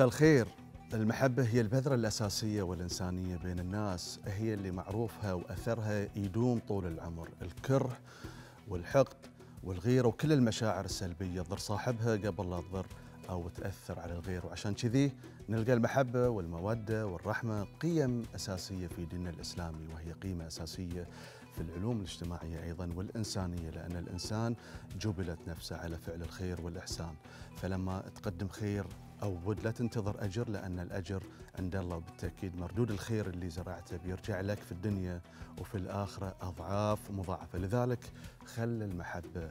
مساء الخير. المحبة هي البذرة الأساسية والإنسانية بين الناس. هي اللي معروفها وأثرها يدوم طول العمر. الكره والحقد والغيرة وكل المشاعر السلبية تضر صاحبها قبل لا تضر أو تأثر على الغير. وعشان كذي نلقى المحبة والمودة والرحمة قيم أساسية في ديننا الإسلامي وهي قيمة أساسية في العلوم الاجتماعية أيضا والإنسانية لأن الإنسان جبلت نفسه على فعل الخير والإحسان. فلما تقدم خير أو ود لا تنتظر أجر لأن الأجر عند الله وبالتأكيد مردود الخير اللي زرعته بيرجع لك في الدنيا وفي الآخرة أضعاف مضاعفة. لذلك خل المحبة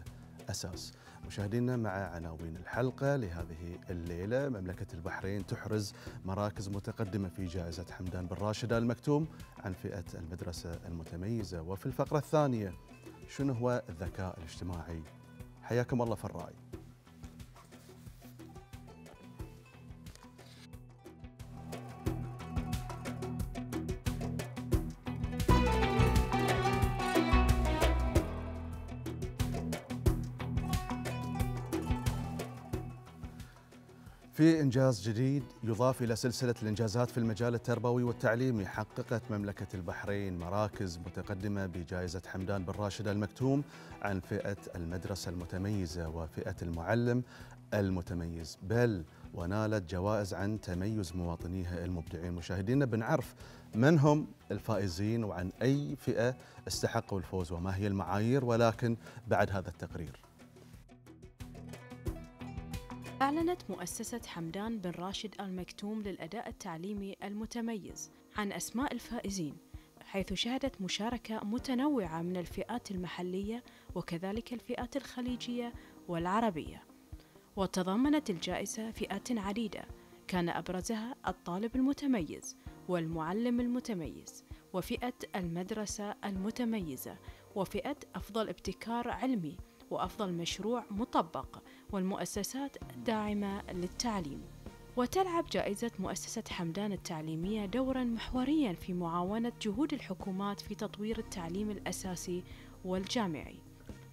أساس. مشاهدينا مع عناوين الحلقة لهذه الليلة مملكة البحرين تحرز مراكز متقدمة في جائزة حمدان بن راشد المكتوم عن فئة المدرسة المتميزة. وفي الفقرة الثانية شنو هو الذكاء الاجتماعي؟ حياكم الله في الرأي في إنجاز جديد يضاف إلى سلسلة الإنجازات في المجال التربوي والتعليمي حققت مملكة البحرين مراكز متقدمة بجائزة حمدان بن راشد المكتوم عن فئة المدرسة المتميزة وفئة المعلم المتميز. بل ونالت جوائز عن تميز مواطنيها المبدعين. مشاهدينا بنعرف من هم الفائزين وعن أي فئة استحقوا الفوز وما هي المعايير ولكن بعد هذا التقرير. أعلنت مؤسسة حمدان بن راشد المكتوم للأداء التعليمي المتميز عن أسماء الفائزين حيث شهدت مشاركة متنوعة من الفئات المحلية وكذلك الفئات الخليجية والعربية. وتضمنت الجائزة فئات عديدة كان أبرزها الطالب المتميز والمعلم المتميز وفئة المدرسة المتميزة وفئة أفضل ابتكار علمي وأفضل مشروع مطبق والمؤسسات الداعمة للتعليم. وتلعب جائزة مؤسسة حمدان التعليمية دورا محوريا في معاونة جهود الحكومات في تطوير التعليم الأساسي والجامعي.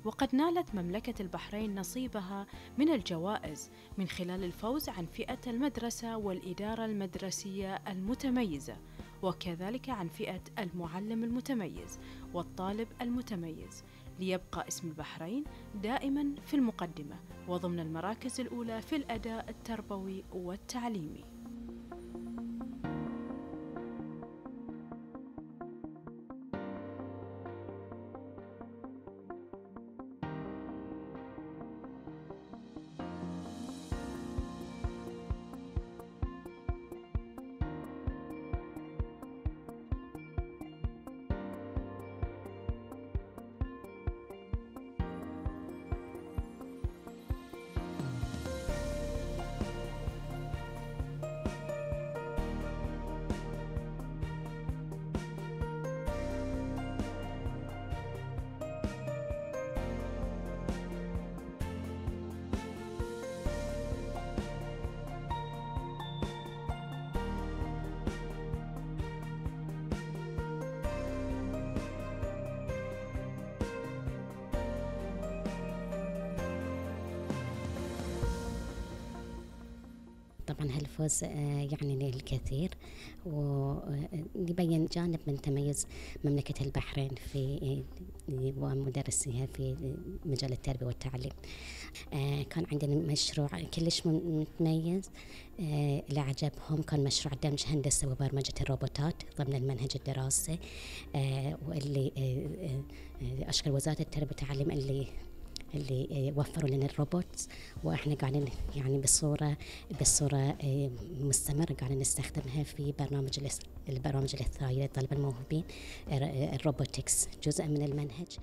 وقد نالت مملكة البحرين نصيبها من الجوائز من خلال الفوز عن فئة المدرسة والإدارة المدرسية المتميزة وكذلك عن فئة المعلم المتميز والطالب المتميز. ليبقى اسم البحرين دائما في المقدمة وضمن المراكز الأولى في الأداء التربوي والتعليمي. طبعا هالفوز يعني للكثير. ويبين جانب من تميز مملكة البحرين في ومدرسيها في مجال التربية والتعليم. كان عندنا مشروع كلش متميز. اللي عجبهم كان مشروع دمج هندسة وبرمجة الروبوتات ضمن المنهج الدراسي. واللي أشكر وزارة التربية والتعليم اللي اللي وفروا لنا الروبوت وإحنا قاعدين يعني بصوره بصورة مستمرة قاعدين نستخدمها في برنامج البرامج الاثرائيه للطلبه الموهوبين الروبوتكس جزء من المنهج.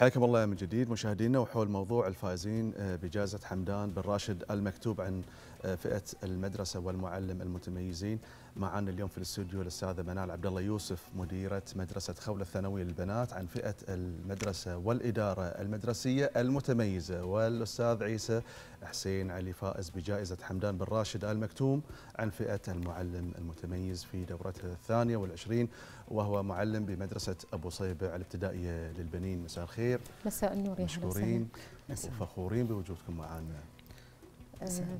حياكم الله من جديد مشاهدينا وحول موضوع الفائزين آه، بجائزة حمدان بن راشد المكتوب عن فئة المدرسة والمعلم المتميزين. معنا اليوم في الاستوديو الأستاذة منال عبد الله يوسف مديرة مدرسة خولة الثانوية للبنات عن فئة المدرسة والإدارة المدرسية المتميزة. والأستاذ عيسى حسين علي فائز بجائزة حمدان بن راشد آل مكتوم عن فئة المعلم المتميز في دورته الثانية والعشرين وهو معلم بمدرسة أبو صيبع الابتدائية للبنين. مساء الخير. مساء النور يا مشكورين. وفخورين بوجودكم معنا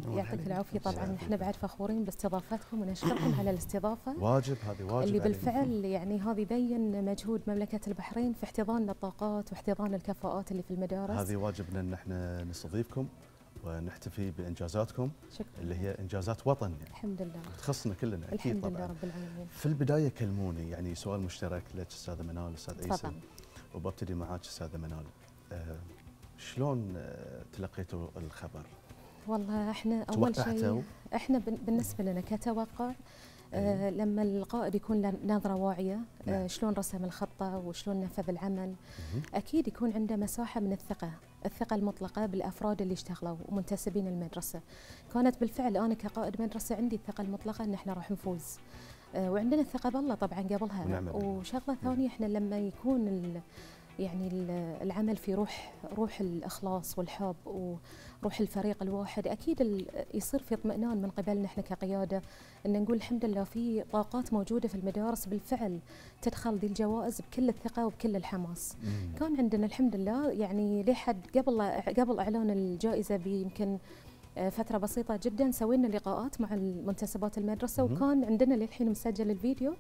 يعطيك العافية. طبعا إحنا بعد فخورين باستضافتكم ونشكركم على الاستضافة. واجب هذه واجب اللي بالفعل يعني هذا يبين مجهود مملكة البحرين في احتضان الطاقات واحتضان الكفاءات اللي في المدارس. هذه واجبنا إن إحنا نستضيفكم ونحتفي بإنجازاتكم شكرا. اللي هي إنجازات وطن يعني. الحمد لله. تخصنا كلنا أكيد الحمد طبعا. لله رب العالمين. في البداية كلموني يعني سؤال مشترك لك استاذه منال أستاذ عيسى. وببتدي معاك استاذه منال. أه شلون آه، تلقيتوا الخبر؟ والله إحنا أول شيء إحنا بالنسبة لنا كتوقع آه إيه. لما القائد يكون له نظرة واعية آه نعم. شلون رسم الخطة وشلون نفذ العمل أكيد يكون عنده مساحة من الثقة الثقة المطلقة بالأفراد اللي اشتغلوا ومنتسبين المدرسة كانت بالفعل أنا كقائد مدرسة عندي الثقة المطلقة إن إحنا راح نفوز آه وعندنا الثقة بالله طبعا قبلها نعم. وشغلة ثانية إحنا لما يكون يعني العمل في روح روح الإخلاص والحب وروح الفريق الواحد أكيد يصير في اطمئنان من قبلنا إحنا كقيادة إن نقول الحمد لله في طاقات موجودة في المدارس بالفعل تدخل ذي الجوائز بكل الثقة وبكل الحماس. مم. كان عندنا الحمد لله يعني لحد قبل قبل إعلان الجائزة بيمكن آه، فترة بسيطة جدا سوينا لقاءات مع المنتسبات المدرسة وكان عندنا للحين مسجل الفيديو.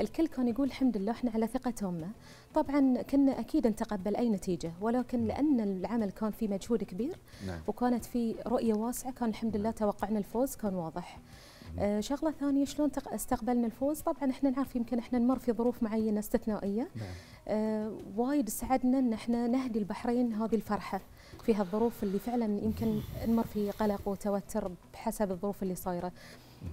الكل كان يقول الحمد لله إحنا على ثقة تامة. طبعا كنا أكيد نتقبل أي نتيجة ولكن لأن العمل كان فيه مجهود كبير نعم. وكانت في رؤية واسعة كان الحمد لله توقعنا الفوز كان واضح. آه شغلة ثانية شلون استقبلنا الفوز؟ طبعا إحنا نعرف يمكن إحنا نمر في ظروف معينة استثنائية. نعم. آه وايد سعدنا إن إحنا نهدي البحرين هذه الفرحة. في هالظروف اللي فعلا يمكن نمر في قلق وتوتر بحسب الظروف اللي صايرة.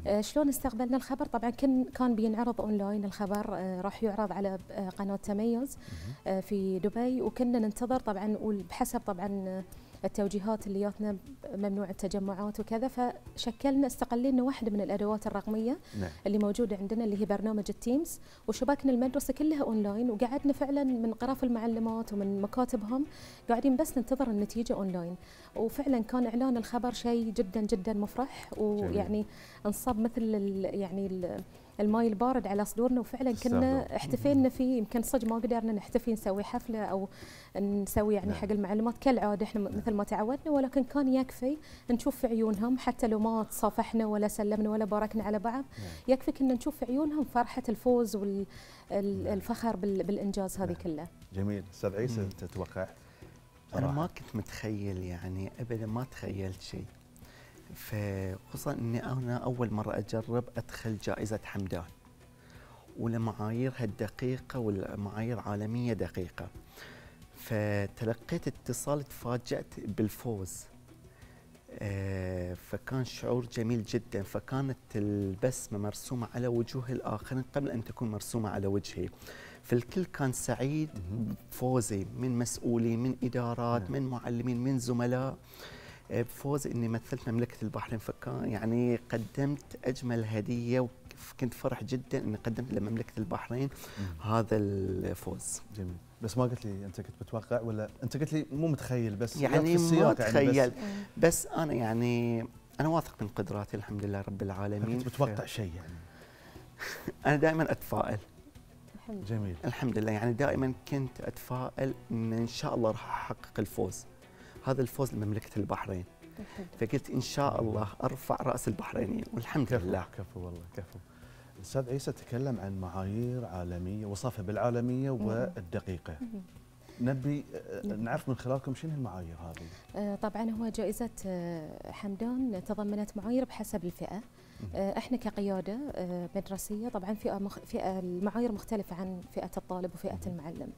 آه شلون استقبلنا الخبر؟ طبعا كان كان بينعرض أونلاين الخبر آه راح يعرض على آه قناة تميز في دبي وكنا ننتظر طبعا وبحسب طبعا التوجيهات اللي جاتنا ممنوع التجمعات وكذا فشكلنا استغلينا واحدة من الأدوات الرقمية نعم. اللي موجودة عندنا اللي هي برنامج ال Teams. وشبكنا المدرسة كلها أونلاين وقعدنا فعلا من غرف المعلمات ومن مكاتبهم قاعدين بس ننتظر النتيجة أونلاين. وفعلا كان إعلان الخبر شيء جدا جدا مفرح ويعني انصب مثل يعني الماي البارد على صدورنا وفعلا كنا احتفينا فيه يمكن صدق ما قدرنا نحتفي نسوي حفلة أو نسوي يعني نعم. حق المعلمات كالعادة إحنا نعم. مثل ما تعودنا ولكن كان يكفي نشوف في عيونهم حتى لو ما تصافحنا ولا سلمنا ولا باركنا على بعض نعم. يكفي كنا نشوف في عيونهم فرحة الفوز والفخر بالإنجاز هذه كله. جميل أستاذ عيسى تتوقع أنا ما كنت متخيل يعني ابدا ما تخيلت شيء فخصوصا إني أنا أول مرة أجرب أدخل جائزة حمدان. ولمعاييرها الدقيقه والمعايير عالمية دقيقة. فتلقيت اتصال تفاجأت بالفوز. آه، فكان شعور جميل جدا. فكانت البسمة مرسومة على وجوه الآخرين قبل أن تكون مرسومة على وجهي. فالكل كان سعيد بفوزي. من مسؤولين من إدارات نعم. من معلمين من زملاء. بفوز إني مثلت مملكة البحرين فكان يعني قدمت أجمل هدية وكنت فرح جدا إني قدمت لمملكة البحرين هذا الفوز. جميل. بس ما قلت لي أنت كنت متوقع ولا أنت قلت لي مو متخيل بس يعني مو متخيل يعني بس, بس أنا يعني أنا واثق من قدراتي الحمد لله رب العالمين. كنت متوقع شيء يعني. أنا دائما أتفائل. جميل. الحمد لله. يعني دائما كنت أتفائل ان إن شاء الله راح أحقق الفوز. هذا الفوز لمملكة البحرين. فقلت إن شاء الله أرفع رأس البحرينيين والحمد كفو لله. كفو والله كفو. الاستاذ عيسى تكلم عن معايير عالمية وصفها بالعالمية والدقيقة. نبي آه، نعرف من خلالكم شنو المعايير هذه؟ آه، طبعا هو جائزة آه، حمدان تضمنت معايير بحسب الفئة. إحنا كقيادة مدرسية طبعا فئة مخ... فئة المعايير مختلفة عن فئة الطالب وفئة المعلم.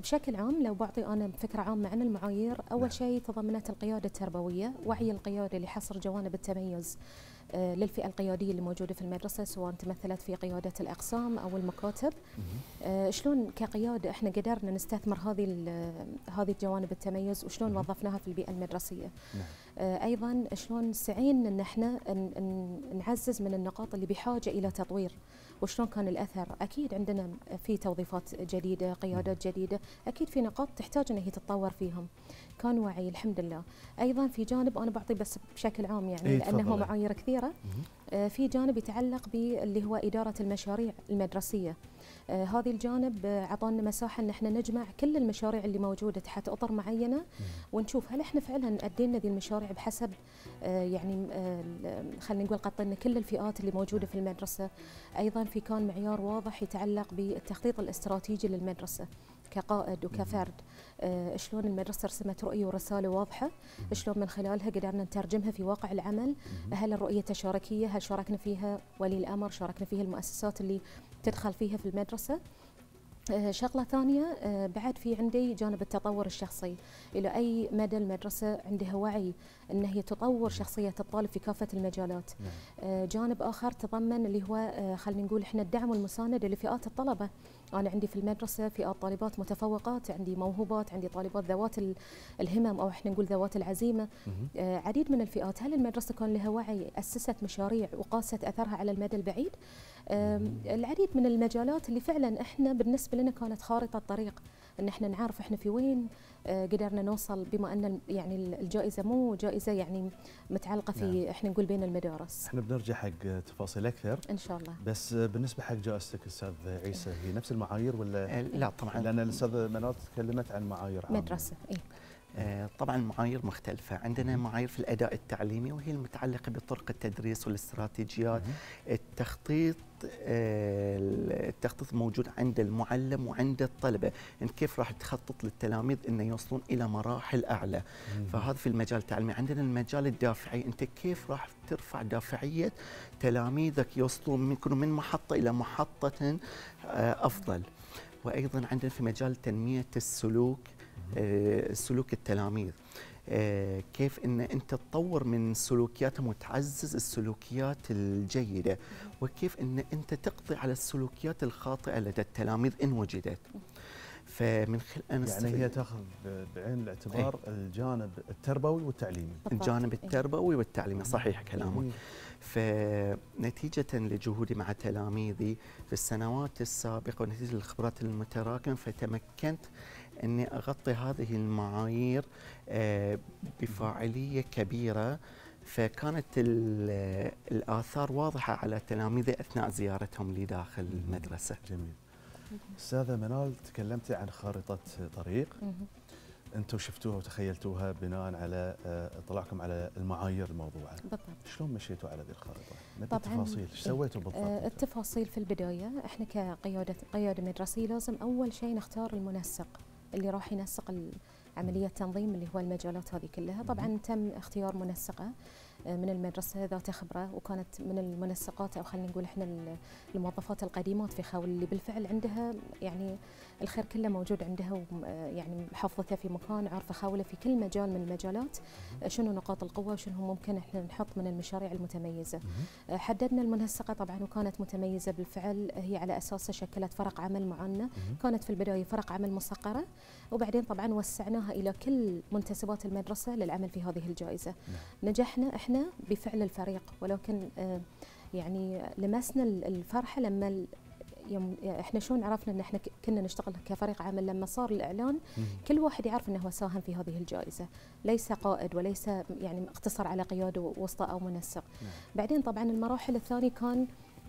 بشكل عام لو بعطي أنا فكرة عامة عن المعايير أول نعم. شيء تضمنت القيادة التربوية وعي القيادة لحصر جوانب التميز آه، للفئة القيادية اللي موجودة في المدرسة سواء تمثلت في قيادة الأقسام أو المكاتب آه، شلون كقيادة إحنا قدرنا نستثمر هذه هذه الجوانب التميز وشلون. وظفناها في البيئة المدرسية نعم. آه، أيضا شلون سعينا إن إحنا نعزز من النقاط اللي بحاجة إلى تطوير وشلون كان الأثر؟ أكيد عندنا في توظيفات جديدة قيادات جديدة أكيد في نقاط تحتاج إن هي تتطور فيهم. كان وعي الحمد لله. أيضا في جانب أنا بعطي بس بشكل عام يعني إيه، لأنه. معايير كثيرة. آه، في جانب يتعلق باللي هو إدارة المشاريع المدرسية. آه، هذه الجانب آه، عطانا مساحة إن إحنا نجمع كل المشاريع اللي موجودة تحت أطر معينة ونشوف هل إحنا فعلا أدينا ذي المشاريع بحسب آه، يعني آه، خلينا نقول غطينا كل الفئات اللي موجودة في المدرسة. أيضا في كان معيار واضح يتعلق بالتخطيط الاستراتيجي للمدرسة. كقائد وكفرد. آه، شلون المدرسة رسمت رؤية ورسالة واضحة؟ شلون من خلالها قدرنا نترجمها في واقع العمل؟ هل الرؤية تشاركية؟ هل شاركنا فيها ولي الأمر؟ شاركنا فيها المؤسسات اللي تدخل فيها في المدرسة؟ آه، شغلة ثانية آه، بعد في عندي جانب التطور الشخصي. إلى أي مدى المدرسة عندها وعي أن هي تطور شخصية الطالب في كافة المجالات؟ نعم. جانب آخر تضمن اللي هو خلينا نقول إحنا الدعم والمساندة لفئات الطلبة. أنا عندي في المدرسة فئات طالبات متفوقات عندي موهوبات عندي طالبات ذوات ال- الهمم أو إحنا نقول ذوات العزيمة. آه، عديد من الفئات هل المدرسة كان لها وعي أسست مشاريع وقاست أثرها على المدى البعيد؟ آم، العديد من المجالات اللي فعلا إحنا بالنسبة لنا كانت خارطة طريق إن إحنا نعرف إحنا في وين آه، قدرنا نوصل بما أن يعني الجائزة مو جائزة يعني متعلقة في نعم. إحنا نقول بين المدارس. إحنا بنرجع حق تفاصيل أكثر. إن شاء الله. بس بالنسبة حق جائزتك أستاذ عيسى هي نفس المعايير ولا آه، لا طبعا. لأن الأستاذ منال تكلمت عن معايير عامة. مدرسة اي آه، طبعا المعايير مختلفة. عندنا معايير في الأداء التعليمي وهي المتعلقة بطرق التدريس والاستراتيجيات. التخطيط آه، التخطيط موجود عند المعلم وعند الطلبة. انت كيف راح تخطط للتلاميذ إنه يوصلون إلى مراحل مهم. فهذا في المجال التعليمي. عندنا المجال الدافعي. أنت كيف راح ترفع دافعية تلاميذك يوصلون من يكونوا من محطة إلى محطة آه، أفضل؟ وأيضا عندنا في مجال تنمية السلوك آه، سلوك التلاميذ آه، كيف إن أنت تطور من سلوكياتهم وتعزز السلوكيات الجيدة وكيف إن أنت تقضي على السلوكيات الخاطئة لدى التلاميذ إن وجدت فمن خلال أنا يعني هي تأخذ بعين الاعتبار الجانب التربوي والتعليمي. الجانب إي. التربوي والتعليمي صحيح كلامك جميل. فنتيجة لجهودي مع تلاميذي في السنوات السابقة ونتيجة الخبرات المتراكمة فتمكنت أني أغطي هذه المعايير آه، بفاعلية كبيرة. فكانت ال- الآثار واضحة على تلاميذي أثناء زيارتهم لي داخل المدرسة. جميل. أستاذة منال تكلمتي عن خارطة طريق. أنتم شفتوها وتخيلتوها بناء على آه، إطلاعكم على المعايير الموضوعة. بالضبط. شلون مشيتوا على ذي الخارطة؟ طبعاً، التفاصيل إيش. سويتوا بالضبط آه، أنتم؟ التفاصيل في البداية. إحنا كقيادة قيادة مدرسية لازم أول شيء نختار المنسق. اللي راح ينسق عملية تنظيم اللي هو المجالات هذه كلها. طبعا تم اختيار منسقة آه، من المدرسة ذات خبرة وكانت من المنسقات أو خلينا نقول إحنا ال- الموظفات القديمات في خاول اللي بالفعل عندها يعني الخير كله موجود عندها وم- آه، محافظته في مكان عارفة خاولة في كل مجال من المجالات آه، شنو نقاط القوة وشنو ممكن إحنا نحط من المشاريع المتميزة مهم. حددنا المنسقة طبعا وكانت متميزة بالفعل هي على أساسها شكلت فرق عمل معنا. كانت في البداية فرق عمل مصغرة وبعدين طبعا وسعناها إلى كل منتسبات المدرسة للعمل في هذه الجائزة نعم. نجحنا إحنا بفعل الفريق ولكن آه، يعني لمسنا ال- الفرحة لما يوم إحنا شلون عرفنا إن إحنا كنا نشتغل كفريق عمل لما صار الإعلان. كل واحد يعرف إنه هو ساهم في هذه الجائزة ليس قائد وليس يعني اقتصر على قياده وسطى أو منسق نعم. بعدين طبعا المراحل الثانية كان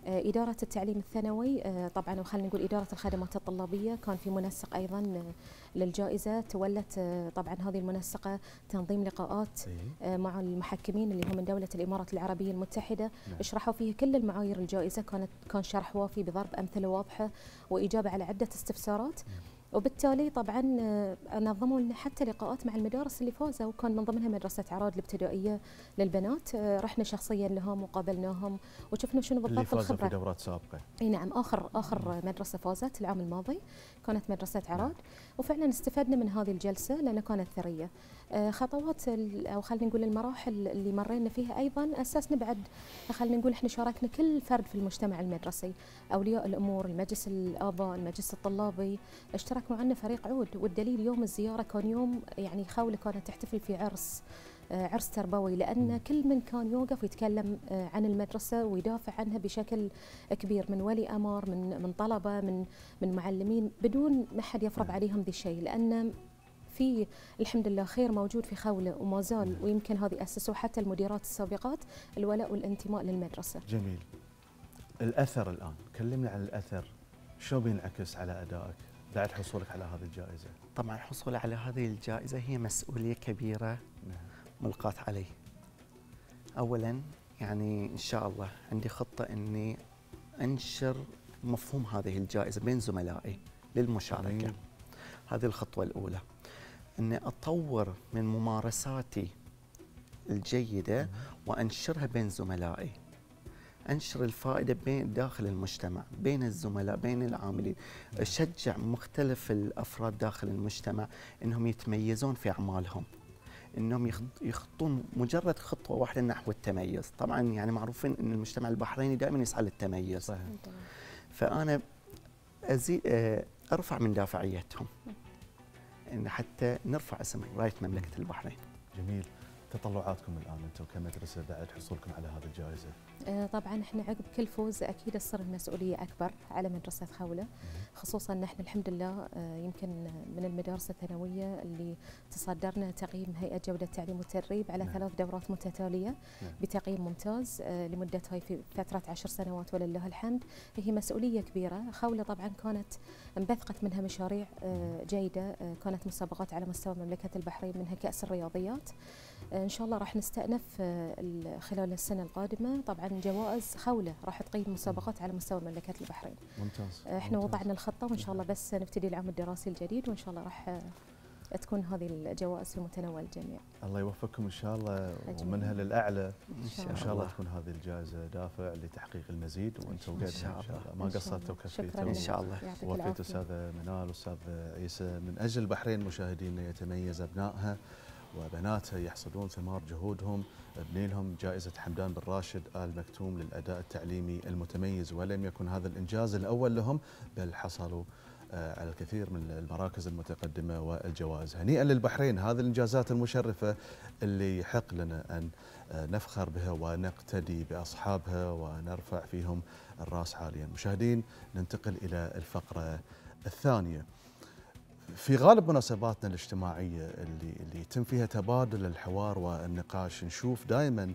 إدارة التعليم الثانوي آه، طبعا وخلينا نقول إدارة الخدمات الطلابية كان في منسق أيضا آه، للجائزة. تولت آه، طبعا هذه المنسقة تنظيم لقاءات إيه. آه، مع المحكمين اللي هم من دولة الإمارات العربية المتحدة. نعم. اشرحوا فيه كل المعايير الجائزة. كانت كان شرح وافي بضرب أمثلة واضحة وإجابة على عدة استفسارات. وبالتالي طبعا آه، نظموا لنا حتى لقاءات مع المدارس اللي فازوا. وكان من ضمنها مدرسة عراد الابتدائية للبنات. آه، رحنا شخصيا لهم وقابلناهم وشفنا شنو اللي بالضبط فازوا في الخبرة. دورات سابقة. إي نعم آخر آخر مدرسة فازت العام الماضي. كانت مدرسة عراد وفعلا استفدنا من هذه الجلسة لأنها كانت ثرية. آه، خطوات أو خلينا نقول المراحل اللي مرينا فيها أيضا اسسنا بعد خلينا نقول إحنا شاركنا كل فرد في المجتمع المدرسي أولياء الأمور المجلس الآباء المجلس الطلابي. اشترك معنا فريق عود والدليل يوم الزيارة كان يوم يعني خولة كانت تحتفل في عرس. عرس تربوي لأن كل من كان يوقف ويتكلم آه، عن المدرسة ويدافع عنها بشكل كبير من ولي أمر من من طلبة من من معلمين بدون ما حد يفرض. عليهم ذي الشيء لأن في الحمد لله خير موجود في خولة وما زال. ويمكن هذه اسسوه حتى المديرات السابقات الولاء والانتماء للمدرسة. جميل الأثر الآن كلمنا عن الأثر شو بينعكس على أدائك بعد حصولك على هذه الجائزة طبعا حصولي على هذه الجائزة هي مسؤولية كبيرة نعم ملقاة علي. أولا يعني إن شاء الله عندي خطة أني أنشر مفهوم هذه الجائزة بين زملائي للمشاركة. جميل. هذه الخطوة الأولى. أني أطور من ممارساتي الجيدة وأنشرها بين زملائي. أنشر الفائدة بين داخل المجتمع بين الزملاء بين العاملين. أشجع مختلف الأفراد داخل المجتمع أنهم يتميزون في أعمالهم. إنهم يخط- يخطون مجرد خطوة واحدة نحو التميز، طبعا يعني معروفين إن المجتمع البحريني دائما يسعى للتميز، صحيح. فأنا أزي آه، أرفع من دافعيتهم. إن حتى نرفع اسم راية مملكة البحرين. جميل. تطلعاتكم الآن أنتم كمدرسة بعد حصولكم على هذه الجائزة؟ آه، طبعا إحنا عقب كل فوز أكيد تصير المسؤولية أكبر على مدرسة خوله خصوصا ان إحنا الحمد لله آه، يمكن من المدارس الثانوية اللي تصدرنا تقييم هيئة جودة التعليم والتدريب على نعم. ثلاث دورات متتالية نعم. بتقييم ممتاز آه، لمده هاي في فترة عشر سنوات ولله الحمد. هي مسؤولية كبيرة. خوله طبعا كانت انبثقت منها مشاريع جيدة كانت مسابقات على مستوى مملكه البحرين منها كأس الرياضيات. إن شاء الله راح نستأنف آه، ال- خلال السنة القادمة. طبعا جوائز خولة راح تقيم مسابقات على مستوى مملكة البحرين. ممتاز. آه، إحنا ممتاز. وضعنا الخطة وإن شاء الله بس نبتدي العام الدراسي الجديد وإن شاء الله راح آه، تكون هذه الجوائز في متناول الجميع. الله يوفقكم إن شاء الله. ومنها للأعلى. إن شاء إن شاء الله تكون هذه الجائزة دافع لتحقيق المزيد وأنتم إن قدها إن شاء الله. الله. ما إن قصرتوا الله. وكفيتوا إن شاء الله. وفيت استاذه منال واستاذ عيسى من أجل البحرين مشاهدينا يتميز أبنائها. وبناتها يحصدون ثمار جهودهم. ابني لهم جائزة حمدان بن راشد آل مكتوم للأداء التعليمي المتميز ولم يكن هذا الإنجاز الأول لهم بل حصلوا آه، على الكثير من المراكز المتقدمة والجوائز. هنيئا للبحرين هذه الإنجازات المشرفة اللي يحق لنا أن آه، نفخر بها ونقتدي بأصحابها ونرفع فيهم الرأس عاليا مشاهدين ننتقل إلى الفقرة الثانية. في غالب مناسباتنا الاجتماعية اللي اللي يتم فيها تبادل الحوار والنقاش نشوف دائما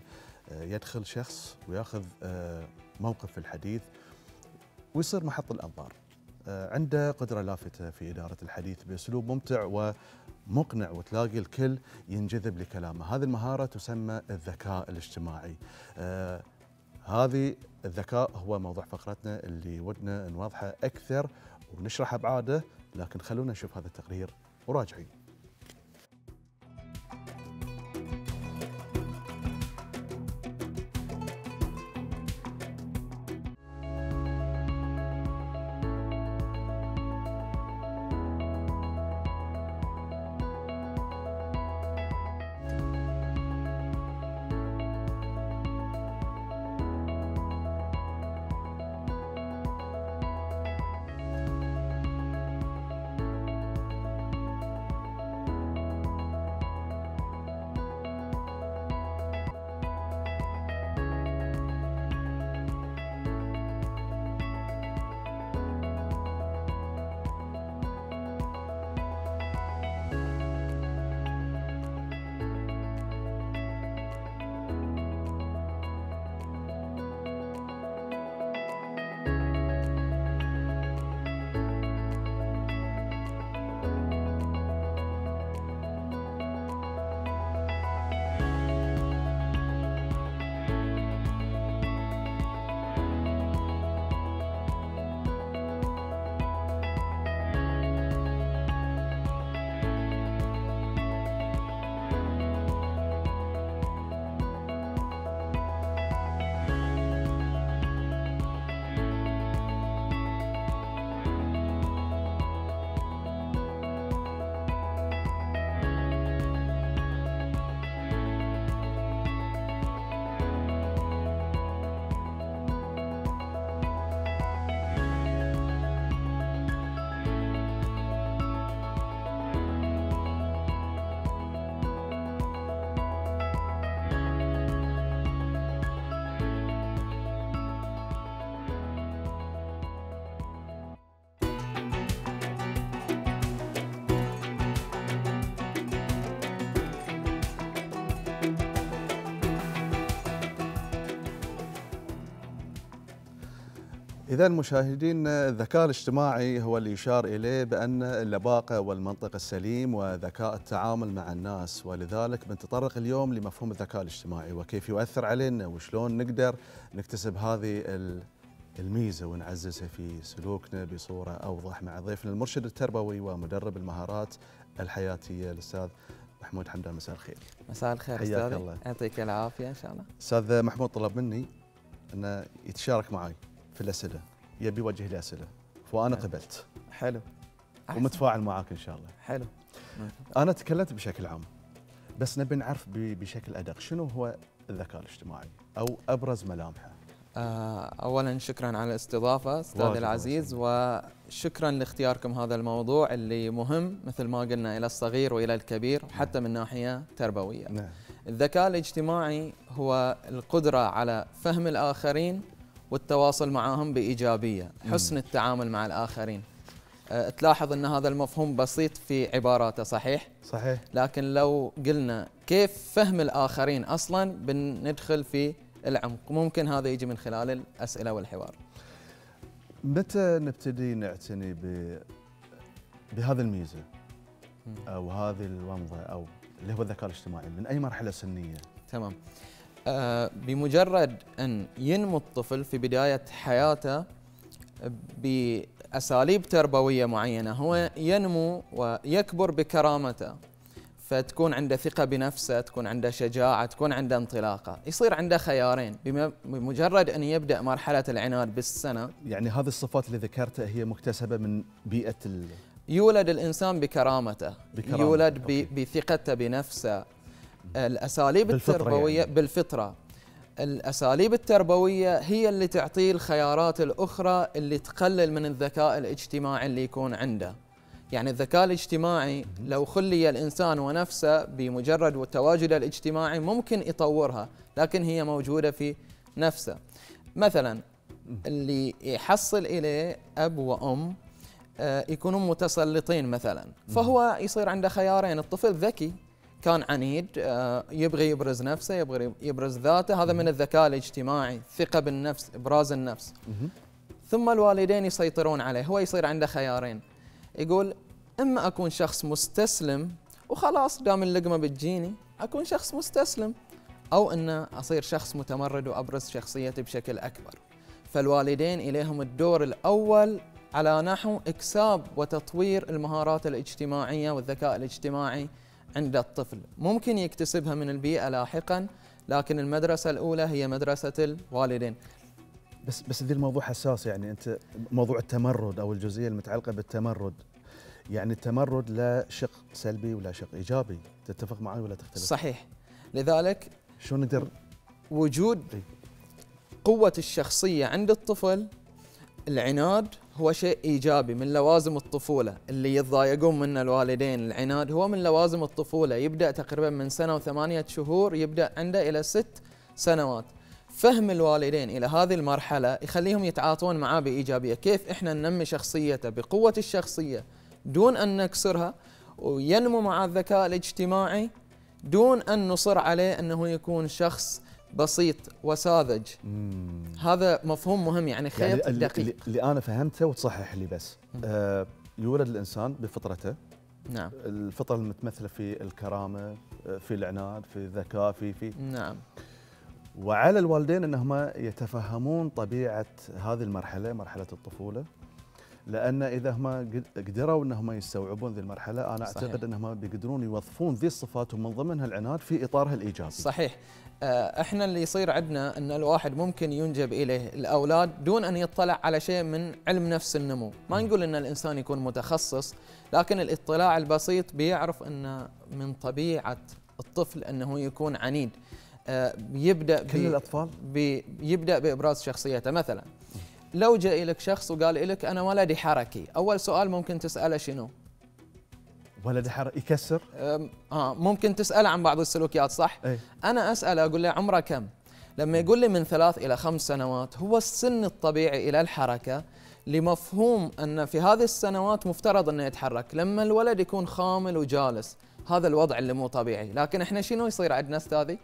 يدخل شخص وياخذ آه، موقف في الحديث ويصير محط الأنظار. آه، عنده قدرة لافتة في إدارة الحديث بأسلوب ممتع ومقنع وتلاقي الكل ينجذب لكلامه. هذه المهارة تسمى الذكاء الاجتماعي. آه، هذه الذكاء هو موضوع فقرتنا اللي ودنا نوضحه أكثر ونشرح ابعاده لكن خلونا نشوف هذا التقرير وراجعين. إذا مشاهدين الذكاء الاجتماعي هو اللي يشار إليه بأن اللباقة والمنطق السليم وذكاء التعامل مع الناس. ولذلك بنتطرق اليوم لمفهوم الذكاء الاجتماعي وكيف يؤثر علينا وشلون نقدر نكتسب هذه الميزة ونعززها في سلوكنا بصورة أوضح مع ضيفنا المرشد التربوي ومدرب المهارات الحياتية الأستاذ محمود حمدان. مساء الخير. مساء الخير الله. يعطيك العافية إن شاء الله. أستاذ محمود طلب مني أنه يتشارك معي في الأسئلة. يبي يوجه لي أسئلة. وأنا نعم. قبلت. حلو. أحسن. ومتفاعل معاك إن شاء الله. حلو. أنا تكلمت بشكل عام. بس نبي نعرف بشكل أدق. شنو هو الذكاء الاجتماعي؟ أو أبرز ملامحه؟ آه، اولا شكرا على الاستضافة أستاذ العزيز. وشكرا لاختياركم هذا الموضوع اللي مهم مثل ما قلنا إلى الصغير وإلى الكبير وحتى من ناحية تربوية. نعم. الذكاء الاجتماعي هو القدرة على فهم الآخرين والتواصل معهم بإيجابية حسن التعامل مع الآخرين. آه، تلاحظ أن هذا المفهوم بسيط في عباراته صحيح؟ صحيح. لكن لو قلنا كيف فهم الآخرين أصلا بندخل في العمق؟ ممكن هذا يجي من خلال الأسئلة والحوار. متى نبتدي نعتني ب بهذه الميزة؟ مم. أو هذه الومضة أو اللي هو الذكاء الاجتماعي من أي مرحلة سنية؟ تمام. بمجرد أن ينمو الطفل في بداية حياته بأساليب تربوية معينة هو ينمو ويكبر بكرامته فتكون عنده ثقة بنفسه تكون عنده شجاعة تكون عنده انطلاقة يصير عنده خيارين بم- بمجرد أن يبدأ مرحلة العناد بالسنة يعني هذه الصفات اللي ذكرتها هي مكتسبة من بيئة ال... يولد الإنسان بكرامته, بكرامته، يولد. ب- بثقته بنفسه الأساليب بالفطرة التربويه يعني. بالفطرة. الأساليب التربوية هي اللي تعطيه الخيارات الأخرى اللي تقلل من الذكاء الاجتماعي اللي يكون عنده. يعني الذكاء الاجتماعي لو خلي الإنسان ونفسه بمجرد تواجده الاجتماعي ممكن يطورها لكن هي موجودة في نفسه. مثلا اللي يحصل إليه أب وأم آه، يكونون متسلطين مثلا فهو يصير عنده خيارين. الطفل ذكي كان عنيد آه، يبغي يبرز نفسه يبغي يبرز ذاته. هذا من الذكاء الاجتماعي ثقة بالنفس إبراز النفس. ثم الوالدين يسيطرون عليه هو يصير عنده خيارين. يقول إما أكون شخص مستسلم وخلاص دام اللقمة بتجيني أكون شخص مستسلم. أو أن أصير شخص متمرد وأبرز شخصيتي بشكل أكبر. فالوالدين إليهم الدور الأول على نحو إكساب وتطوير المهارات الاجتماعية والذكاء الاجتماعي. عند الطفل. ممكن يكتسبها من البيئة لاحقا لكن المدرسة الأولى هي مدرسة الوالدين. بس بس ذي الموضوع حساس يعني. أنت موضوع التمرد أو الجزئية المتعلقة بالتمرد. يعني التمرد لا شق سلبي ولا شق إيجابي. تتفق معي ولا تختلف؟ صحيح. لذلك شو نقدر؟ وجود. قوة الشخصية عند الطفل العناد هو شيء إيجابي من لوازم الطفولة اللي يتضايقون منه الوالدين. العناد هو من لوازم الطفولة يبدأ تقريبا من سنة وثمانية شهور يبدأ عنده إلى ست سنوات. فهم الوالدين إلى هذه المرحلة يخليهم يتعاطون معاه بإيجابية. كيف إحنا ننمي شخصيته بقوة الشخصية دون أن نكسرها وينمو مع الذكاء الاجتماعي دون أن نصر عليه أنه يكون شخص بسيط وساذج. مم. هذا مفهوم مهم يعني خيط يعني دقيق. اللي أنا فهمته وتصحح لي بس. آه يولد الإنسان بفطرته. نعم. الفطره المتمثله في الكرامة آه، في العناد في الذكاء في في نعم. وعلى الوالدين انهم يتفهمون طبيعة هذه المرحلة مرحلة الطفولة. لأن إذا هم قد- قدروا انهم يستوعبون ذي المرحلة أنا صحيح. أعتقد انهم بيقدرون يوظفون ذي الصفات ومن ضمنها العناد في إطارها الإيجابي. صحيح. إحنا اللي يصير عندنا إن الواحد ممكن ينجب إليه الأولاد دون أن يطلع على شيء من علم نفس النمو، ما نقول إن الإنسان يكون متخصص، لكن الاطلاع البسيط بيعرف إن من طبيعة الطفل إنه يكون عنيد. آه، يبدأ كل الأطفال يبدأ بإبراز شخصيته مثلا لو جاء لك شخص وقال لك أنا ولدي حركي، أول سؤال ممكن تسأله شنو؟ ولد حر يكسر آه ممكن تساله عن بعض السلوكيات صح؟ اي أنا اساله أقول له عمره كم؟ لما يقول لي من ثلاث إلى خمس سنوات هو السن الطبيعي إلى الحركة لمفهوم أن في هذه السنوات مفترض إنه يتحرك، لما الولد يكون خامل وجالس هذا الوضع اللي مو طبيعي، لكن إحنا شنو يصير عندنا أستاذي؟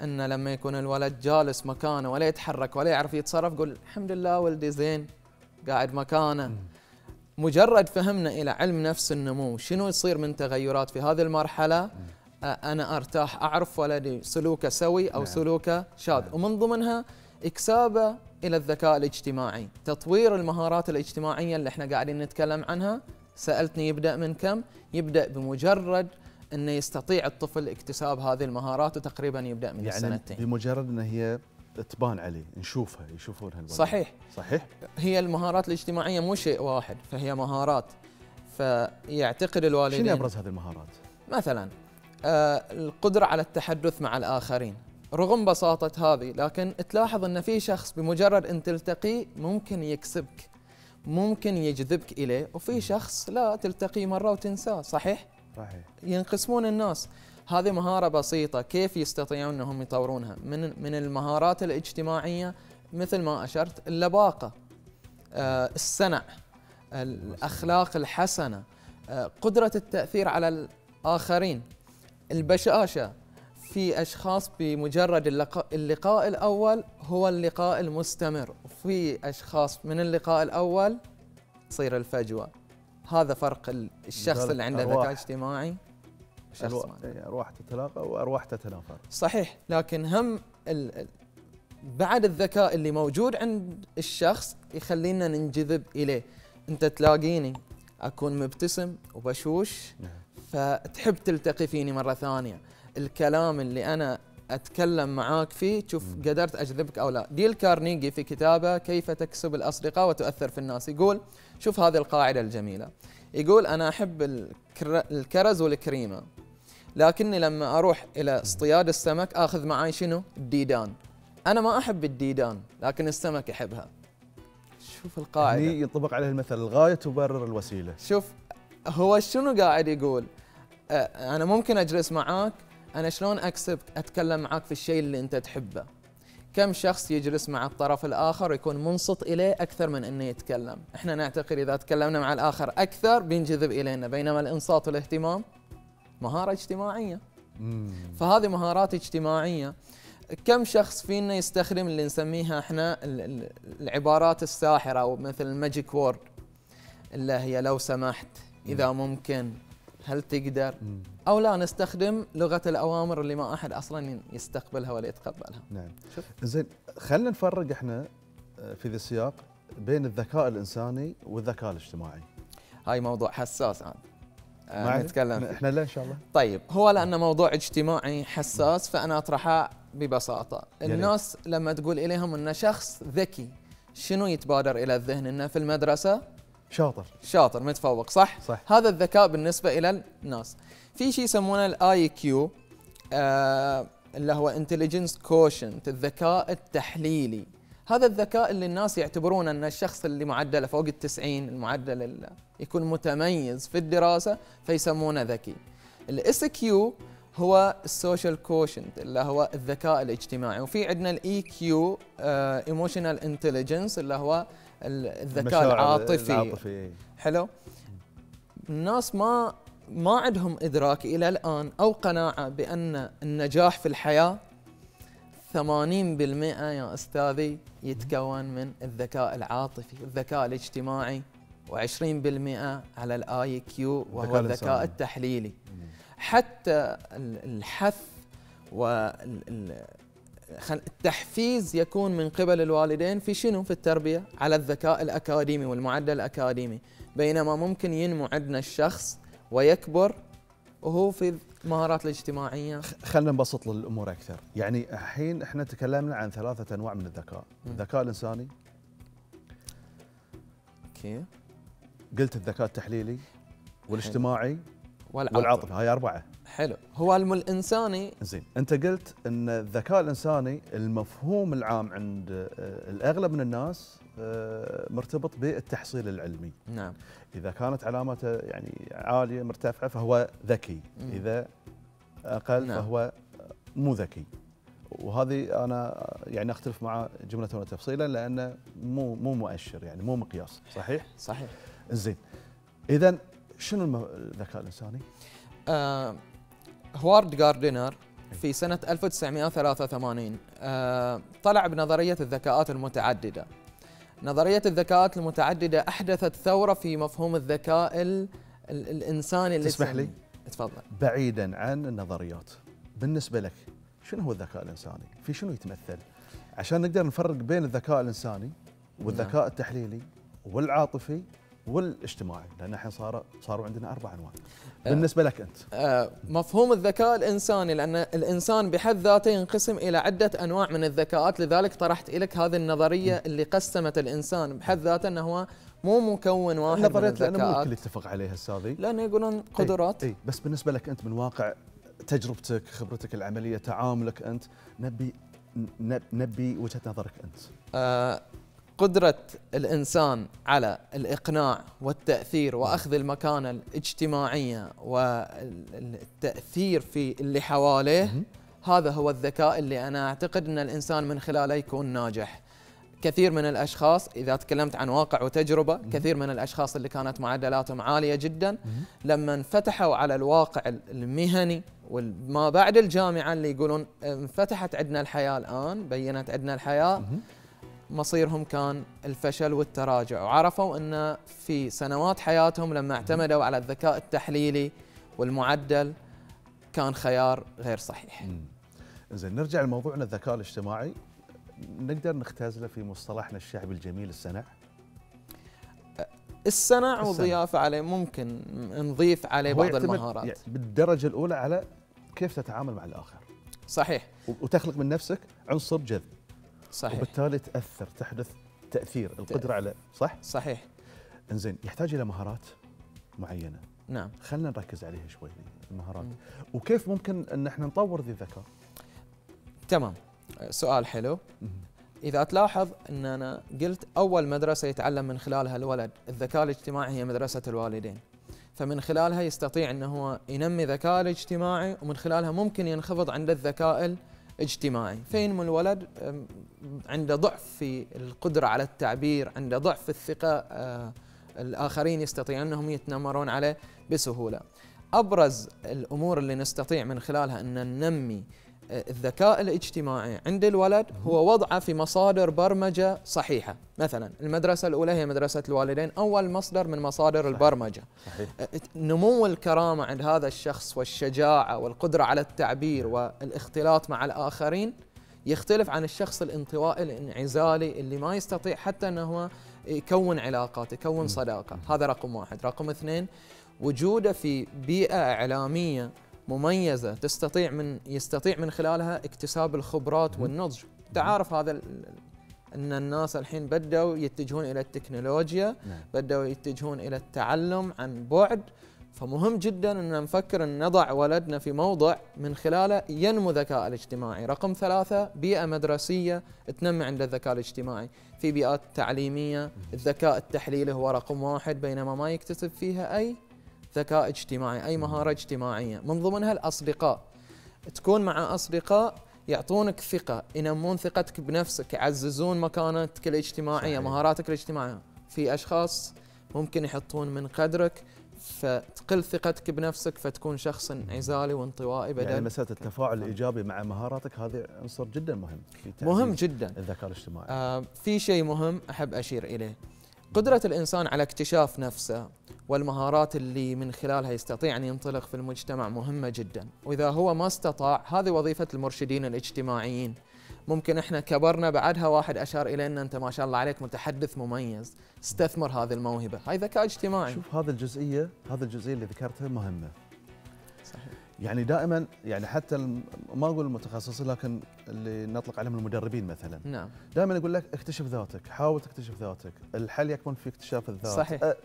أن لما يكون الولد جالس مكانه ولا يتحرك ولا يعرف يتصرف قول الحمد لله ولدي زين قاعد مكانه مجرد فهمنا إلى علم نفس النمو شنو يصير من تغيرات في هذه المرحلة؟ أنا أرتاح أعرف ولدي سلوكه سوي أو نعم. سلوكه شاذ. نعم. ومن ضمنها إكسابة إلى الذكاء الاجتماعي. تطوير المهارات الاجتماعية اللي إحنا قاعدين نتكلم عنها. سألتني يبدأ من كم؟ يبدأ بمجرد إنه يستطيع الطفل اكتساب هذه المهارات وتقريبا يبدأ من يعني السنتين. بمجرد ان هي تبان عليه نشوفها يشوفونها الولد صحيح. صحيح؟ هي المهارات الاجتماعية مو شيء واحد فهي مهارات. فيعتقد الوالدين شنو أبرز هذه المهارات؟ مثلا آه، القدرة على التحدث مع الآخرين. رغم بساطة هذه لكن تلاحظ أن في شخص بمجرد أن تلتقيه ممكن يكسبك ممكن يجذبك إليه وفي شخص لا تلتقيه مرة وتنساه صحيح؟ صحيح. ينقسمون الناس. هذه مهارة بسيطة. كيف يستطيعون أنهم يطورونها؟ من, من المهارات الاجتماعية مثل ما أشرت اللباقة آه، السنع الأخلاق الحسنة آه، قدرة التأثير على الآخرين البشاشة. في أشخاص بمجرد اللقاء, اللقاء الأول هو اللقاء المستمر. وفي أشخاص من اللقاء الأول تصير الفجوة. هذا فرق ال- الشخص اللي عنده. ذكاء اجتماعي. وشخص أرواح, تتلاقى وأرواح تتنافر. صحيح لكن هم ال- بعد الذكاء اللي موجود عند الشخص يخلينا ننجذب إليه. أنت تلاقيني أكون مبتسم وبشوش نعم. فتحب تلتقي فيني مرة ثانية. الكلام اللي أنا أتكلم معاك فيه تشوف مم. قدرت أجذبك أو لا. ديل كارنيجي في كتابه كيف تكسب الأصدقاء وتؤثر في الناس يقول شوف هذه القاعدة الجميلة. يقول أنا أحب الكر- الكرز والكريمة. لكني لما أروح إلى اصطياد السمك آخذ معي شنو؟ الديدان. أنا ما أحب الديدان لكن السمك يحبها. شوف القاعدة. هني ينطبق عليه المثل الغاية تبرر الوسيلة. شوف هو شنو قاعد يقول؟ أنا ممكن أجلس معاك أنا شلون اكسب أتكلم معاك في الشيء اللي أنت تحبه؟ كم شخص يجلس مع الطرف الآخر ويكون منصت إليه أكثر من إنه يتكلم؟ إحنا نعتقد إذا تكلمنا مع الآخر أكثر بينجذب إلينا بينما الإنصات والاهتمام مهارة اجتماعية. مم. فهذه مهارات اجتماعية. كم شخص فينا يستخدم اللي نسميها إحنا ال- ال- العبارات الساحرة أو مثل ال magic word اللي هي لو سمحت إذا ممكن هل تقدر؟ مم. أو لا نستخدم لغة الأوامر اللي ما أحد أصلا يستقبلها ولا يتقبلها. نعم. شوف. زين خلينا نفرق إحنا آه، في ذا السياق بين الذكاء الإنساني والذكاء الاجتماعي. هاي موضوع حساس عاد. آه،؟ نتكلم فيه. إحنا لا إن شاء الله طيب هو لأنه موضوع اجتماعي حساس فأنا أطرحه ببساطة right. الناس لما تقول إليهم أنه شخص ذكي شنو يتبادر إلى الذهن أنه في المدرسة شاطر شاطر متفوق صح؟ صح هذا الذكاء بالنسبة إلى الناس في شيء يسمونه ال IQ آه اللي هو intelligence quotient الذكاء التحليلي هذا الذكاء اللي الناس يعتبرون أن الشخص اللي معدله فوق التسعين المعدل اللي يكون متميز في الدراسة فيسمونه ذكي. ال SQ هو ال social quotient اللي هو الذكاء الاجتماعي. وفي عندنا ال EQ emotional intelligence اللي هو ال- الذكاء العاطفي. العاطفي. حلو؟ الناس ما ما عندهم إدراك إلى الآن أو قناعة بأن النجاح في الحياة 80% يا أستاذي يتكون من الذكاء العاطفي والذكاء الاجتماعي و20% على ال IQ وهو الذكاء. التحليلي. حتى ال- الحث والتحفيز يكون من قبل الوالدين في شنو؟ في التربية على الذكاء الأكاديمي والمعدل الأكاديمي. بينما ممكن ينمو عندنا الشخص ويكبر وهو في المهارات الاجتماعية. خلينا نبسط الأمور أكثر. يعني الحين إحنا تكلمنا عن ثلاثة أنواع من الذكاء. الذكاء الإنساني. أوكي. قلت الذكاء التحليلي والاجتماعي والعاطفه والعاطفي هاي أربعة. حلو. هو الإنساني زين. أنت قلت إن الذكاء الإنساني المفهوم العام عند آه، الأغلب من الناس مرتبط بالتحصيل العلمي. نعم. إذا كانت علامته يعني عالية مرتفعة فهو ذكي. مم. إذا أقل نعم. فهو مو ذكي. وهذه أنا يعني أختلف مع جمله وتفصيلا لأنه مو مو مؤشر يعني مو مقياس. صحيح؟ صحيح. زين. اذا شنو الذكاء الإنساني؟ آه هوارد جاردنر في سنة 1983 آه طلع بنظرية الذكاءات المتعددة. نظرية الذكاءات المتعددة أحدثت ثورة في مفهوم الذكاء ال ال الإنساني اللي تسمح لي؟ تفضل بعيدا عن النظريات بالنسبة لك شنو هو الذكاء الإنساني؟ في شنو يتمثل؟ عشان نقدر نفرق بين الذكاء الإنساني والذكاء نعم. التحليلي والعاطفي والإجتماعي لأن الحين صار صاروا عندنا أربع أنواع أه. بالنسبة لك أنت. آه، مفهوم الذكاء الإنساني لأن الإنسان بحد ذاته ينقسم إلى عدة أنواع من الذكاءات لذلك طرحت لك هذه النظرية اللي قسمت الإنسان بحد ذاته إنه هو مو مكون واحد من النظريات لأن مو الكل الذكاءات يتفق عليها أستاذي. لأنه يقولون قدرات. اي إيه بس بالنسبة لك أنت من واقع تجربتك خبرتك العملية تعاملك أنت نبي نبي وجهة نظرك أنت. آه، قدرة الإنسان على الإقناع والتأثير وأخذ المكانة الاجتماعية والتأثير في اللي حواليه. هذا هو الذكاء اللي أنا أعتقد أن الإنسان من خلاله يكون ناجح كثير من الأشخاص إذا تكلمت عن واقع وتجربة كثير من الأشخاص اللي كانت معدلاتهم عالية جدا لما انفتحوا على الواقع المهني وما بعد الجامعة اللي يقولون انفتحت عندنا الحياة الآن بينت عندنا الحياة مهم. مصيرهم كان الفشل والتراجع وعرفوا إن في سنوات حياتهم لما اعتمدوا على الذكاء التحليلي والمعدل كان خيار غير صحيح. زين نرجع لموضوعنا الذكاء الاجتماعي. نقدر نختزله في مصطلحنا الشعبي الجميل السنع؟ السنع السنع. والضيافه عليه ممكن نضيف عليه بعض المهارات. يعني بالدرجة الأولى على كيف تتعامل مع الآخر. صحيح. وتخلق من نفسك عنصر جذب. صحيح. وبالتالي تأثر تحدث تأثير القدرة على صح؟ صحيح. إنزين يحتاج إلى مهارات معينة. نعم. خلينا نركز عليها شوي المهارات. مم. وكيف ممكن إن إحنا نطور ذي الذكاء؟ تمام. سؤال حلو. إذا تلاحظ أن أنا قلت أول مدرسة يتعلم من خلالها الولد الذكاء الاجتماعي هي مدرسة الوالدين. فمن خلالها يستطيع أنه هو ينمي ذكاء الاجتماعي ومن خلالها ممكن ينخفض عنده الذكاء الاجتماعي فينمو الولد؟ عنده ضعف في القدرة على التعبير عنده ضعف في الثقة آه، الآخرين يستطيعون أنهم يتنمرون عليه بسهولة. أبرز الأمور اللي نستطيع من خلالها أن ننمي الذكاء الاجتماعي عند الولد هو وضعه في مصادر برمجة صحيحة. مثلا المدرسة الأولى هي مدرسة الوالدين أول مصدر من مصادر. البرمجة. صحيح. نمو الكرامة عند هذا الشخص والشجاعة والقدرة على التعبير والاختلاط مع الآخرين يختلف عن الشخص الانطوائي الانعزالي اللي ما يستطيع حتى أنه هو يكون علاقات يكون صداقة. هذا رقم واحد. رقم اثنين وجوده في بيئة إعلامية مميزة تستطيع من يستطيع من خلالها اكتساب الخبرات والنضج. تعرف هذا إن الناس الحين بدأوا يتجهون إلى التكنولوجيا نعم. بدأوا يتجهون إلى التعلم عن بعد. فمهم جدا أن نفكر أن نضع ولدنا في موضع من خلاله ينمو ذكاء الاجتماعي. رقم ثلاثة بيئة مدرسية تنمي عند الذكاء الاجتماعي. في بيئات تعليمية الذكاء التحليلي هو رقم واحد بينما ما يكتسب فيها أي ذكاء اجتماعي أي مهارة اجتماعية. من ضمنها الأصدقاء. تكون مع أصدقاء يعطونك ثقة ينمون ثقتك بنفسك يعززون مكانتك الاجتماعية صحيح. مهاراتك الاجتماعية. في أشخاص ممكن يحطون من قدرك فتقل ثقتك بنفسك فتكون شخص انعزالي وانطوائي يعني بدل مساله التفاعل الإيجابي مع مهاراتك هذا عنصر جدا مهم في مهم جدا. الذكاء الاجتماعي. آه في شيء مهم أحب أشير إليه. قدرة الإنسان على اكتشاف نفسه والمهارات اللي من خلالها يستطيع أن ينطلق في المجتمع مهمة جدا. وإذا هو ما استطاع هذه وظيفة المرشدين الاجتماعيين. ممكن إحنا كبرنا بعدها واحد أشار إلى أن أنت ما شاء الله عليك متحدث مميز. استثمر هذه الموهبة. هاي ذكاء اجتماعي. شوف هذه الجزئية هذه الجزئية اللي ذكرتها مهمة. يعني دائما يعني حتى ما أقول المتخصصين لكن اللي نطلق عليهم المدربين مثلا. نعم. دائما يقول لك اكتشف ذاتك حاول تكتشف ذاتك. الحل يكمن في اكتشاف الذات. صحيح. أه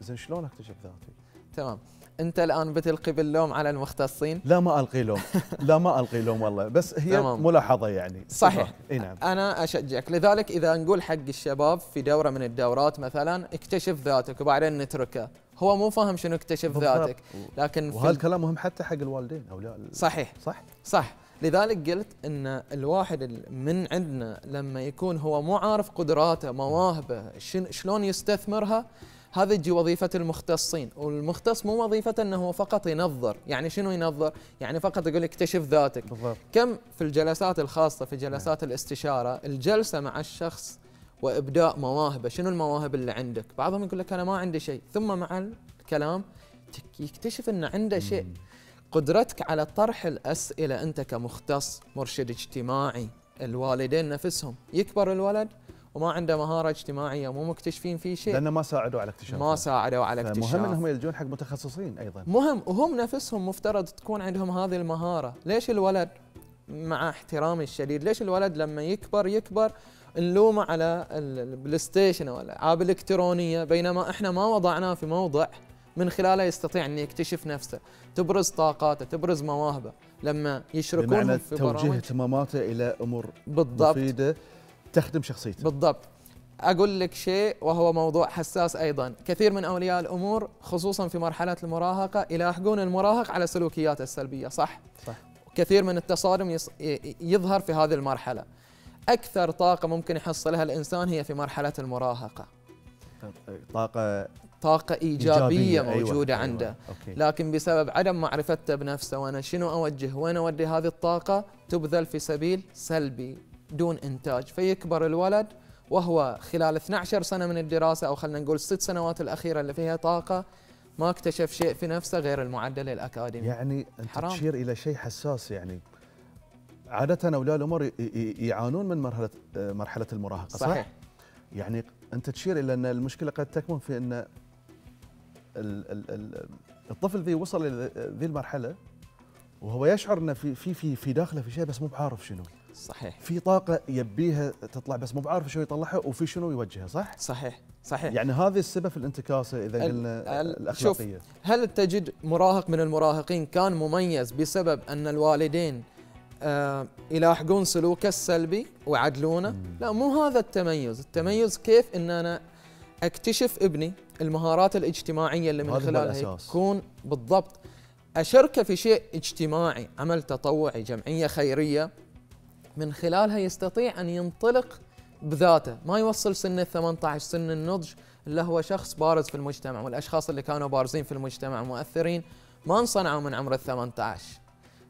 زين شلون اكتشف ذاتي؟ تمام. أنت الآن بتلقي باللوم على المختصين؟ لا ما ألقي لوم. لا ما ألقي لوم والله. بس هي تمام. ملاحظة يعني. صحيح. إي نعم. أنا أشجعك. لذلك إذا نقول حق الشباب في دورة من الدورات مثلا اكتشف ذاتك وبعدين نتركه. هو مو فاهم شنو اكتشف. ذاتك لكن في وهذا الكلام مهم حتى حق الوالدين أولياء صحيح. صح. صح. لذلك قلت إن الواحد ال- من عندنا لما يكون هو مو عارف قدراته مواهبه شن- شلون يستثمرها هذه تجي وظيفة المختصين. والمختص مو وظيفته إنه هو فقط ينظر. يعني شنو ينظر؟ يعني فقط يقول اكتشف ذاتك. بالضبط. كم في الجلسات الخاصة في جلسات الاستشارة الجلسة مع الشخص وإبداء مواهبه. شنو المواهب اللي عندك؟ بعضهم يقول لك أنا ما عندي شيء. ثم مع الكلام يكتشف ان عنده شيء. قدرتك على طرح الأسئلة أنت كمختص مرشد اجتماعي الوالدين نفسهم. يكبر الولد وما عنده مهارة اجتماعية مو مكتشفين فيه شيء. لأنه ما ساعدوا على اكتشاف ما ساعدوا على اكتشاف مهم إنهم يلجون حق متخصصين أيضا. مهم وهم نفسهم مفترض تكون عندهم هذه المهارة. ليش الولد مع احترامي الشديد؟ ليش الولد لما يكبر يكبر نلومه على ال- ال PlayStation أو الألعاب الإلكترونية بينما إحنا ما وضعناه في موضع من خلاله يستطيع ان يكتشف نفسه. تبرز طاقاته تبرز مواهبه. لما بمعنى في توجيه برامج اهتماماته إلى أمور بالضبط. مفيدة تخدم شخصيته. بالضبط. أقول لك شيء وهو موضوع حساس أيضا. كثير من أولياء الأمور خصوصا في مرحلة المراهقة يلاحقون المراهق على سلوكياته السلبية صح؟ صح. كثير من التصادم يظهر في هذه المرحلة. أكثر طاقة ممكن يحصلها الإنسان هي في مرحلة المراهقة. طاقة طاقة إيجابية, أيوة، موجودة أيوة، عنده. okay. لكن بسبب عدم معرفته بنفسه وأنا شنو أوجه؟ وين أودي هذه الطاقة؟ تبذل في سبيل سلبي دون إنتاج. فيكبر الولد وهو خلال 12 سنة من الدراسة أو خلينا نقول ست سنوات الأخيرة اللي فيها طاقة ما اكتشف شيء في نفسه غير المعدل الأكاديمي. يعني أنت حرام. تشير إلى شيء حساس يعني. عادة أولياء الأمور يعانون من مرحلة آه، مرحلة المراهقة صح؟ صحيح. يعني أنت تشير إلى أن المشكلة قد تكمن في أن ال ال ال الطفل ذي وصل إلى ذي المرحلة وهو يشعر ان في في في في داخله في شيء بس مو بعارف شنو. صحيح. في طاقة يبيها تطلع بس مو بعارف شنو يطلعها وفي شنو يوجهها صح؟ صحيح صحيح. يعني هذه السبب في الانتكاسة إذا قلنا ال- الأخلاقية. هل تجد مراهق من المراهقين كان مميز بسبب أن الوالدين يلاحقون سلوكه السلبي ويعدلونه؟ لا مو هذا التميز، التميز كيف إن أنا أكتشف ابني المهارات الاجتماعية اللي من خلالها. يكون بالضبط. اشركه في شيء اجتماعي، عمل تطوعي، جمعية خيرية من خلالها يستطيع أن ينطلق بذاته، ما يوصل سن ال 18 سن النضج اللي هو شخص بارز في المجتمع والأشخاص اللي كانوا بارزين في المجتمع مؤثرين. ما انصنعوا من عمر ال 18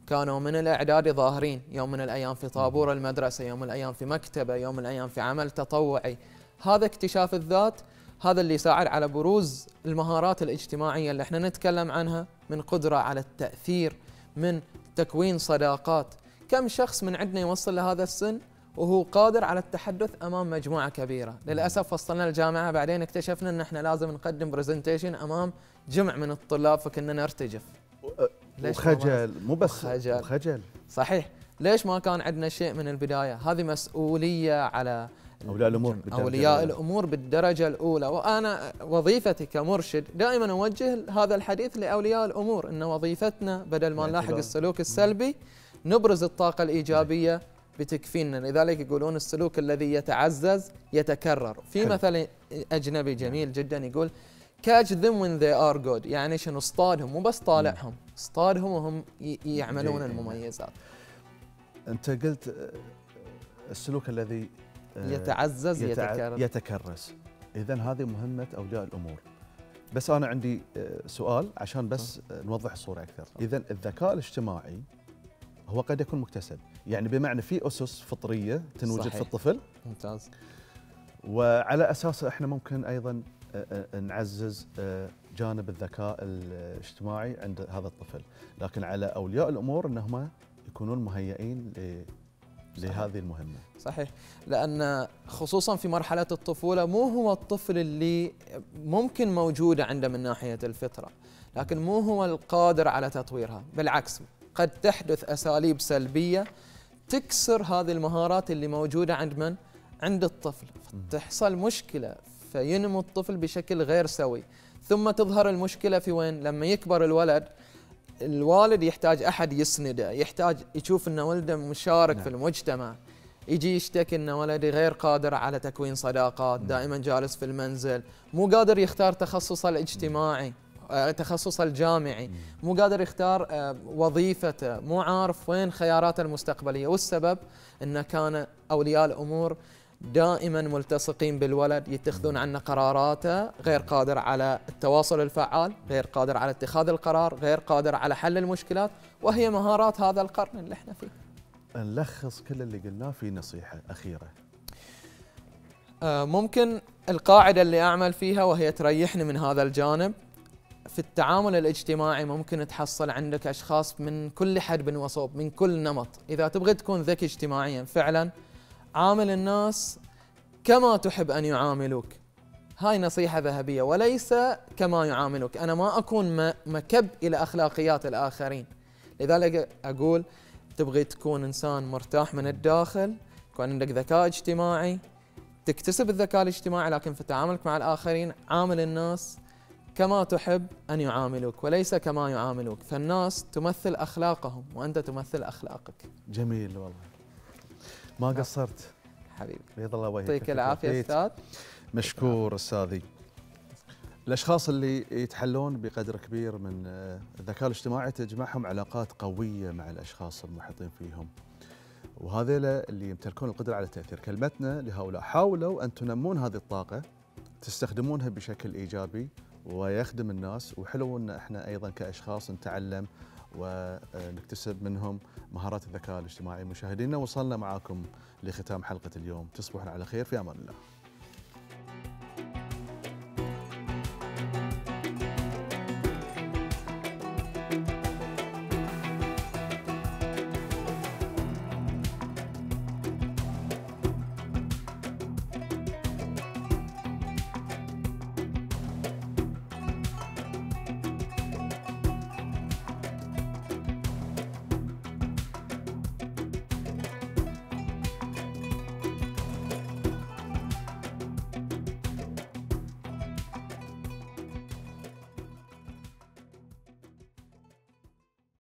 كانوا من الأعداد ظاهرين. يوم من الأيام في طابور المدرسة يوم من الأيام في مكتبة يوم من الأيام في عمل تطوعي. هذا اكتشاف الذات هذا اللي يساعد على بروز المهارات الاجتماعية اللي إحنا نتكلم عنها من قدرة على التأثير من تكوين صداقات. كم شخص من عندنا يوصل لهذا السن وهو قادر على التحدث أمام مجموعة كبيرة؟ للأسف وصلنا الجامعة بعدين اكتشفنا إن إحنا لازم نقدم برزنتيشن أمام جمع من الطلاب فكنا نرتجف. ليش وخجل مو بس وخجل. وخجل صحيح ليش ما كان عندنا شيء من البداية هذه مسؤولية على أولياء الأمور بالدرجة اولياء. الأمور بالدرجة الأولى وأنا وظيفتي كمرشد دائما أوجه هذا الحديث لأولياء الأمور إن وظيفتنا بدل ما نلاحق. السلوك السلبي نبرز الطاقة الإيجابية بتكفينا لذلك يقولون السلوك الذي يتعزز يتكرر في. مثل أجنبي جميل جدا يقول catch them when they are good. يعني شنو؟ اصطادهم مو بس طالعهم. اصطادهم وهم يعملون. المميزات. أنت قلت آه، السلوك الذي آه، يتعزز يتع- يتكرر. يتكرس. اذا هذه مهمة اولياء الأمور. بس أنا عندي آه، سؤال عشان بس نوضح الصورة أكثر. اذا الذكاء الاجتماعي هو قد يكون مكتسب. يعني بمعنى في أسس فطرية تنوجد صحيح. في الطفل. ممتاز. وعلى اساسه إحنا ممكن أيضا نعزز جانب الذكاء الاجتماعي عند هذا الطفل. لكن على أولياء الأمور انهم يكونون مهيئين. لهذه المهمة. صحيح. لأن خصوصا في مرحلة الطفولة مو هو الطفل اللي ممكن موجوده عنده من ناحية الفطرة لكن مو هو القادر على تطويرها. بالعكس قد تحدث أساليب سلبية تكسر هذه المهارات اللي موجودة عند من؟ عند الطفل. تحصل مشكلة فينمو الطفل بشكل غير سوي. ثم تظهر المشكلة في وين؟ لما يكبر الولد الوالد يحتاج أحد يسنده يحتاج يشوف إن ولده مشارك نعم. في المجتمع. يجي يشتكي إن ولدي غير قادر على تكوين صداقات دائما جالس في المنزل. مو قادر يختار تخصصه الاجتماعي آه، تخصصه الجامعي. مو قادر يختار آه، وظيفته. مو عارف وين خياراته المستقبلية. والسبب؟ إنه كان أولياء الأمور دائما ملتصقين بالولد يتخذون عنه قراراته غير قادر على التواصل الفعال غير قادر على اتخاذ القرار غير قادر على حل المشكلات وهي مهارات هذا القرن اللي إحنا فيه. نلخص كل اللي قلناه في نصيحة أخيرة. آه، ممكن القاعدة اللي أعمل فيها وهي تريحني من هذا الجانب. في التعامل الاجتماعي ممكن تحصل عندك أشخاص من كل حدب وصوب من كل نمط. إذا تبغى تكون ذكي اجتماعيا فعلا عامل الناس كما تحب أن يعاملوك. هاي نصيحة ذهبية وليس كما يعاملك أنا ما أكون مكب إلى أخلاقيات الآخرين. لذلك أقول تبغي تكون إنسان مرتاح من الداخل يكون عندك ذكاء اجتماعي تكتسب الذكاء الاجتماعي لكن في تعاملك مع الآخرين عامل الناس كما تحب أن يعاملوك وليس كما يعاملوك. فالناس تمثل أخلاقهم وأنت تمثل أخلاقك. جميل والله. ما نعم. قصرت. حبيبي. بيض الله وجهك يعطيك العافية أستاذ. مشكور أستاذي. الأشخاص اللي يتحلون بقدر كبير من آه، الذكاء الاجتماعي تجمعهم علاقات قوية مع الأشخاص المحيطين فيهم. وهذيلا اللي يمتلكون القدرة على التاثير كلمتنا لهؤلاء. حاولوا أن تنمون هذه الطاقة تستخدمونها بشكل إيجابي ويخدم الناس. وحلو أن إحنا أيضا كأشخاص نتعلم ونكتسب منهم مهارات الذكاء الاجتماعي. مشاهدينا وصلنا معاكم لختام حلقة اليوم. تصبحون على خير. في أمان الله.